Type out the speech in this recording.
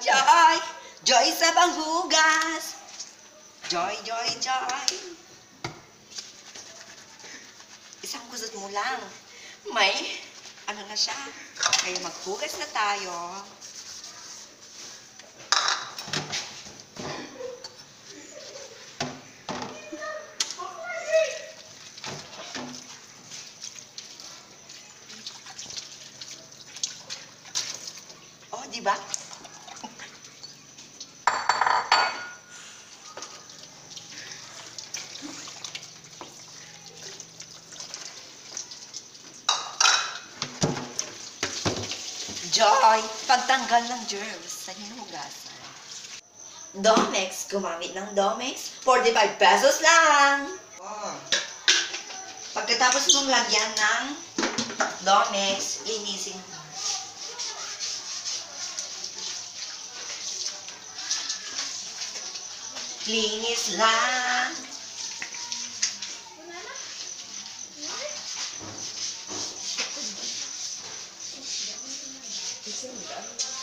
Joy! Joy sa panghugas! Joy, joy, joy! Isang kusot mo lang. May, ano na siya. Kaya maghugas na tayo. Oh, di ba? Joy, pagtanggal ng germs sa hinugasan. Domex, gumamit ng Domex, 45 pesos lang. Oh. Pagkatapos mong lagyan ng Domex, linisin mo. Linis lang 드십니다.